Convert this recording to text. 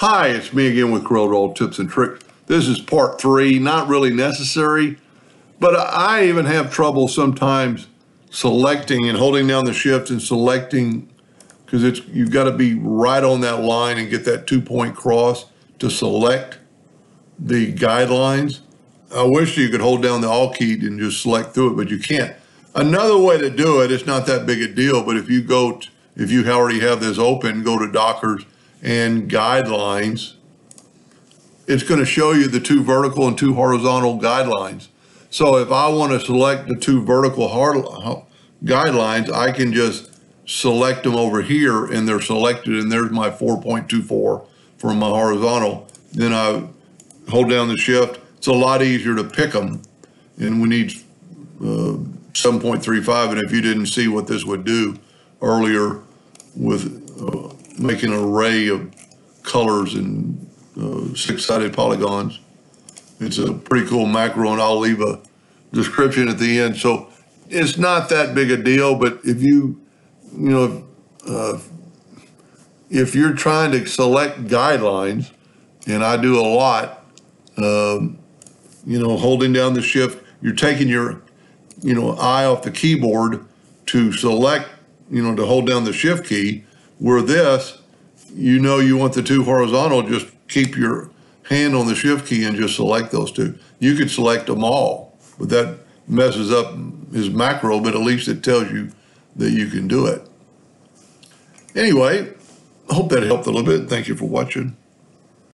Hi, it's me again with CorelDRAW Tips and Tricks. This is part three, not really necessary, but I even have trouble sometimes selecting and holding down the shift and selecting because it's you've got to be right on that line and get that two point cross to select the guidelines. I wish you could hold down the Alt key and just select through it, but you can't. Another way to do it, it's not that big a deal, but if you go, t- if you already have this open, go to Dockers and Guidelines. It's going to show you the two vertical and two horizontal guidelines. So if I want to select the two vertical hard, guidelines, I can just select them over here and they're selected and there's my 4.24 for my horizontal. Then I hold down the shift. It's a lot easier to pick them. And we need uh, 7.35. And if you didn't see what this would do earlier with uh, making an array of colors and uh, six-sided polygons, it's a pretty cool macro and I'll leave a description at the end. So it's not that big a deal, but if you, you know, uh, if you're trying to select guidelines, and I do a lot, um, you know, holding down the shift, you're taking your, you know, eye off the keyboard to select, you know, to hold down the shift key. Where this, you know, you want the two horizontal, just keep your hand on the shift key and just select those two. You could select them all, but that messes up his macro, but at least it tells you that you can do it. Anyway, hope that helped a little bit. Thank you for watching.